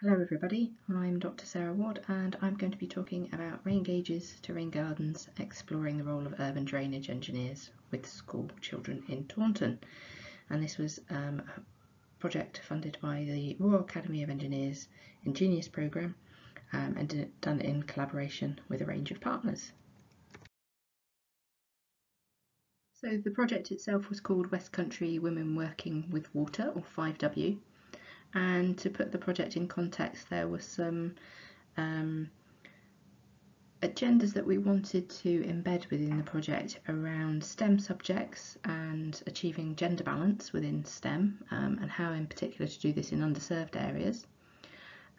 Hello everybody, I'm Dr Sarah Ward and I'm going to be talking about rain gauges to rain gardens, exploring the role of urban drainage engineers with school children in Taunton. And this was um, a project funded by the Royal Academy of Engineers Ingenious programme um, and done in collaboration with a range of partners. So the project itself was called West Country Women Working with Water or 5W and to put the project in context there were some um, agendas that we wanted to embed within the project around STEM subjects and achieving gender balance within STEM um, and how in particular to do this in underserved areas.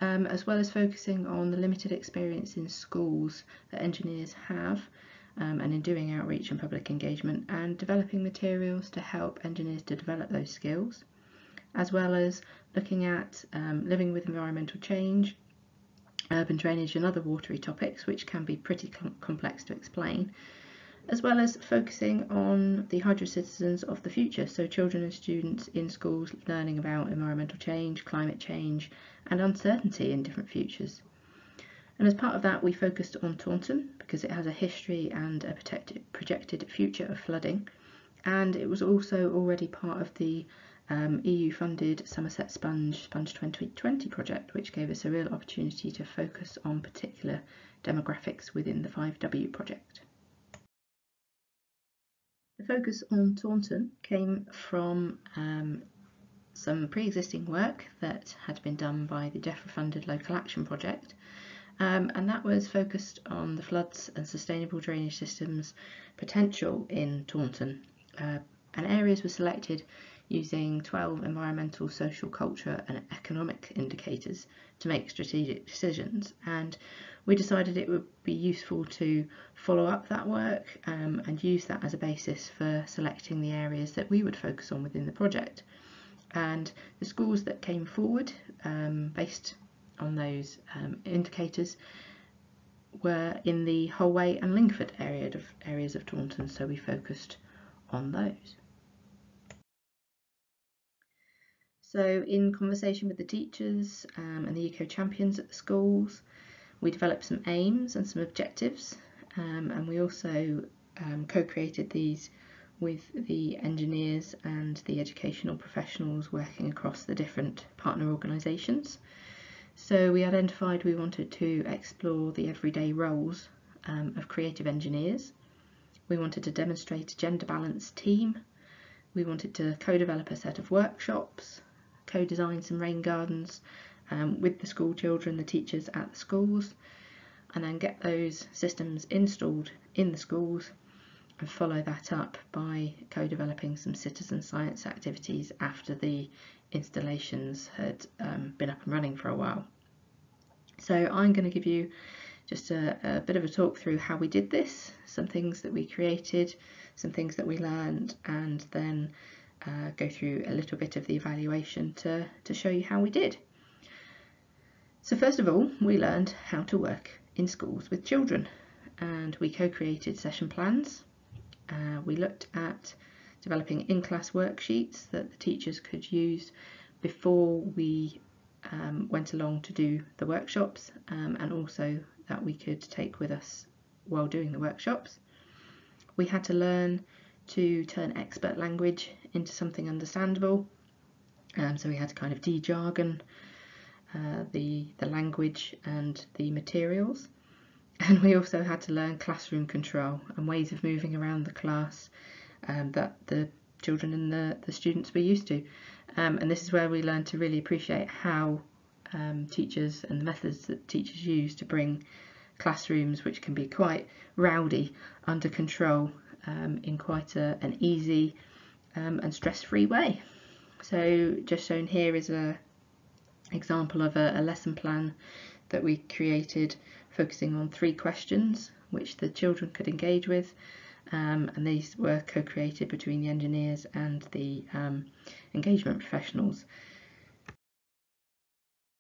Um, as well as focusing on the limited experience in schools that engineers have um, and in doing outreach and public engagement and developing materials to help engineers to develop those skills as well as looking at um, living with environmental change, urban drainage and other watery topics which can be pretty com complex to explain, as well as focusing on the hydro citizens of the future, so children and students in schools learning about environmental change, climate change and uncertainty in different futures. And as part of that we focused on Taunton because it has a history and a projected future of flooding and it was also already part of the um, EU-funded Somerset Sponge Sponge 2020 project, which gave us a real opportunity to focus on particular demographics within the 5W project. The focus on Taunton came from um, some pre-existing work that had been done by the DEFRA-funded Local Action Project, um, and that was focused on the floods and sustainable drainage systems potential in Taunton. Uh, and areas were selected using 12 environmental, social, culture and economic indicators to make strategic decisions and we decided it would be useful to follow up that work um, and use that as a basis for selecting the areas that we would focus on within the project and the schools that came forward um, based on those um, indicators were in the Holway and Lyngford area of areas of Taunton so we focused on those. So in conversation with the teachers um, and the eco champions at the schools, we developed some aims and some objectives um, and we also um, co-created these with the engineers and the educational professionals working across the different partner organisations. So we identified we wanted to explore the everyday roles um, of creative engineers. We wanted to demonstrate a gender balanced team. We wanted to co-develop a set of workshops co-design some rain gardens um, with the school children, the teachers at the schools, and then get those systems installed in the schools and follow that up by co-developing some citizen science activities after the installations had um, been up and running for a while. So I'm going to give you just a, a, bit of a talk through how we did this, some things that we created, some things that we learned, and then uh, go through a little bit of the evaluation to, to show you how we did. So first of all, we learned how to work in schools with children and we co-created session plans. Uh, we looked at developing in-class worksheets that the teachers could use before we um, went along to do the workshops um, and also that we could take with us while doing the workshops. We had to learn to turn expert language into something understandable. Um, so we had to kind of de-jargon uh, the, the language and the materials. And we also had to learn classroom control and ways of moving around the class um, that the children and the, the students were used to. Um, and this is where we learned to really appreciate how um, teachers and the methods that teachers use to bring classrooms, which can be quite rowdy, under control um, in quite a, an easy um, and stress-free way. So just shown here is a example of a, a lesson plan that we created focusing on three questions which the children could engage with um, and these were co-created between the engineers and the um, engagement professionals.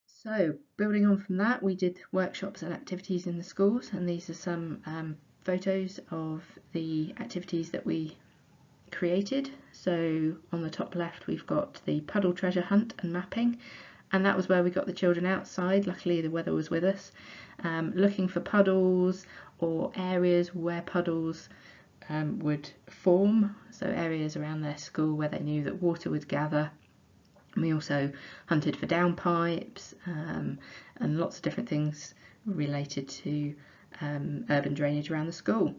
So building on from that we did workshops and activities in the schools and these are some um, photos of the activities that we created. So on the top left we've got the puddle treasure hunt and mapping and that was where we got the children outside. Luckily, the weather was with us, um, looking for puddles or areas where puddles um, would form, so areas around their school where they knew that water would gather. We also hunted for downpipes um, and lots of different things related to um, urban drainage around the school.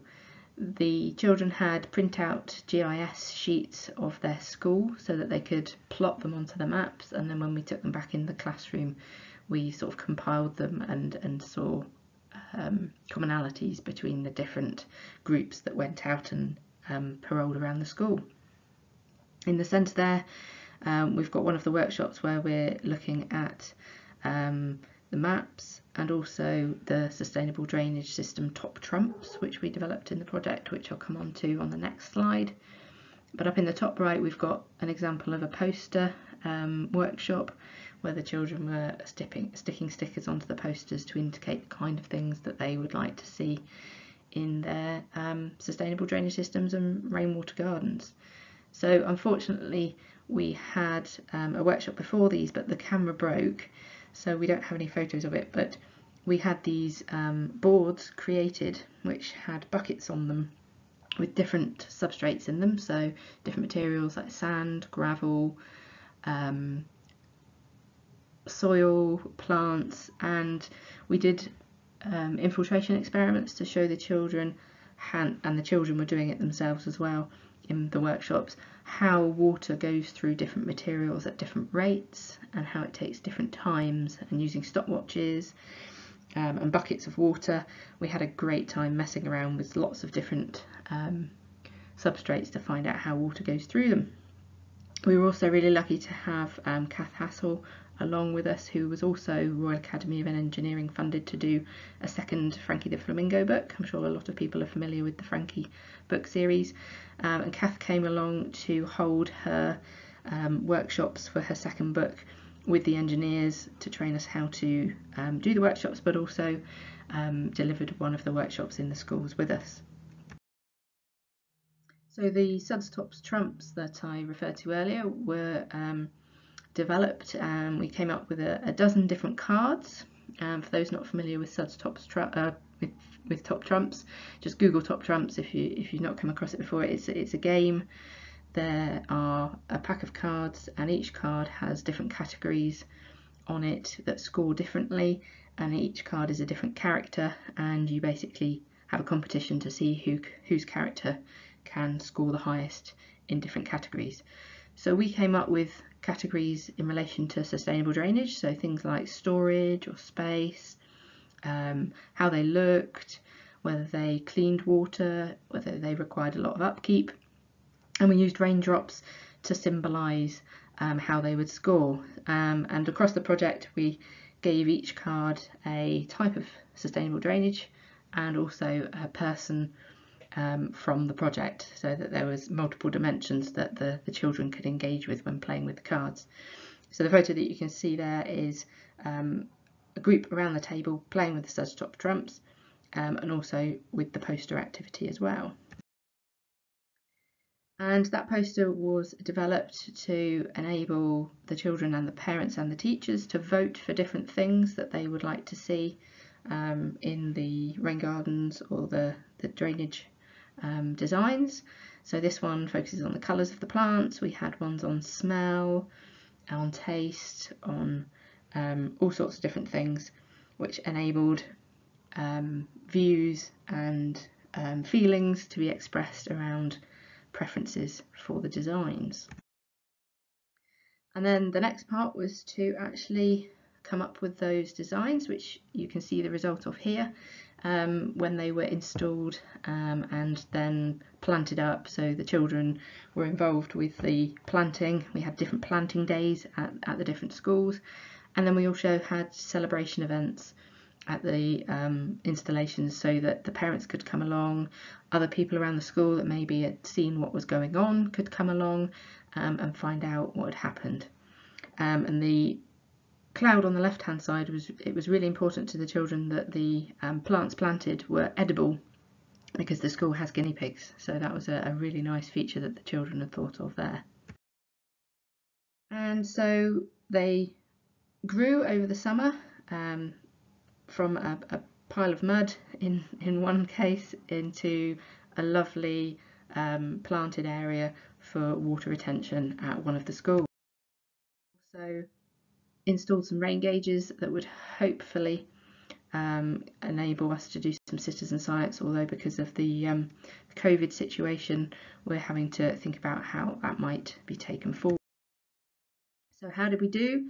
The children had printout GIS sheets of their school so that they could plot them onto the maps, and then when we took them back in the classroom, we sort of compiled them and, and saw um, commonalities between the different groups that went out and um, paroled around the school. In the centre there, um, we've got one of the workshops where we're looking at um, the maps and also the sustainable drainage system top trumps, which we developed in the project, which I'll come on to on the next slide. But up in the top right, we've got an example of a poster um, workshop where the children were sticking, sticking stickers onto the posters to indicate the kind of things that they would like to see in their um, sustainable drainage systems and rainwater gardens. So unfortunately we had um, a workshop before these but the camera broke so we don't have any photos of it but we had these um, boards created which had buckets on them with different substrates in them. So different materials like sand, gravel, um, soil, plants, and we did um, infiltration experiments to show the children, and the children were doing it themselves as well in the workshops, how water goes through different materials at different rates and how it takes different times and using stopwatches um, and buckets of water. We had a great time messing around with lots of different um, substrates to find out how water goes through them. We were also really lucky to have um, Kath Hassel along with us, who was also Royal Academy of Engineering funded to do a second Frankie the Flamingo book. I'm sure a lot of people are familiar with the Frankie book series. Um, and Kath came along to hold her um, workshops for her second book with the engineers to train us how to um, do the workshops, but also um, delivered one of the workshops in the schools with us. So the suds tops trumps that I referred to earlier were um, developed. Um, we came up with a, a dozen different cards. Um, for those not familiar with Suds Tops uh, with, with Top Trumps, just Google Top Trumps if you if you've not come across it before. It's it's a game. There are a pack of cards, and each card has different categories on it that score differently, and each card is a different character, and you basically have a competition to see who whose character can score the highest in different categories. So we came up with categories in relation to sustainable drainage, so things like storage or space, um, how they looked, whether they cleaned water, whether they required a lot of upkeep. And we used raindrops to symbolise um, how they would score. Um, and across the project, we gave each card a type of sustainable drainage and also a person um, from the project so that there was multiple dimensions that the, the children could engage with when playing with the cards. So the photo that you can see there is um, a group around the table playing with the suds top trumps um, and also with the poster activity as well. And that poster was developed to enable the children and the parents and the teachers to vote for different things that they would like to see um, in the rain gardens or the, the drainage um, designs. So this one focuses on the colours of the plants. We had ones on smell, on taste, on um, all sorts of different things, which enabled um, views and um, feelings to be expressed around preferences for the designs. And then the next part was to actually come up with those designs, which you can see the result of here um, when they were installed um, and then planted up. So the children were involved with the planting. We had different planting days at, at the different schools. And then we also had celebration events at the um, installations so that the parents could come along, other people around the school that maybe had seen what was going on could come along um, and find out what had happened. Um, and the cloud on the left hand side was it was really important to the children that the um, plants planted were edible because the school has guinea pigs so that was a, a really nice feature that the children had thought of there and so they grew over the summer um, from a, a, pile of mud in, in one case into a lovely um, planted area for water retention at one of the schools. Installed some rain gauges that would hopefully um, enable us to do some citizen science, although because of the um, COVID situation, we're having to think about how that might be taken forward. So how did we do?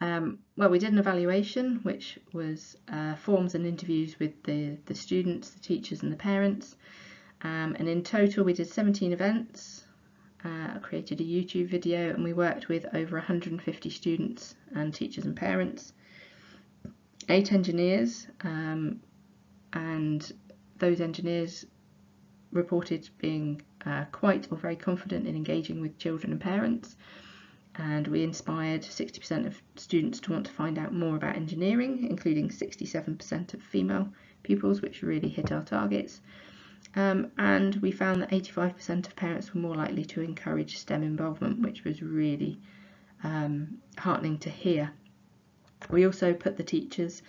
Um, well, we did an evaluation, which was uh, forms and interviews with the, the students, the teachers and the parents. Um, and in total, we did 17 events, uh, created a YouTube video, and we worked with over 150 students and teachers and parents, eight engineers, um, and those engineers reported being uh, quite or very confident in engaging with children and parents and we inspired 60% of students to want to find out more about engineering, including 67% of female pupils, which really hit our targets. Um, and we found that 85% of parents were more likely to encourage STEM involvement, which was really um, heartening to hear. We also put the teachers,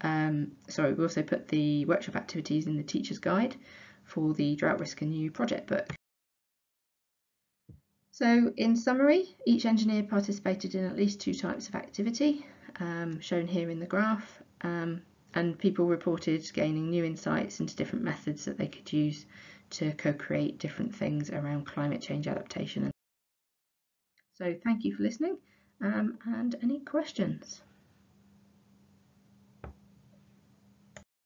um, sorry, we also put the workshop activities in the teacher's guide for the Drought Risk and You project book. So in summary, each engineer participated in at least two types of activity, um, shown here in the graph, um, and people reported gaining new insights into different methods that they could use to co-create different things around climate change adaptation. So thank you for listening um, and any questions?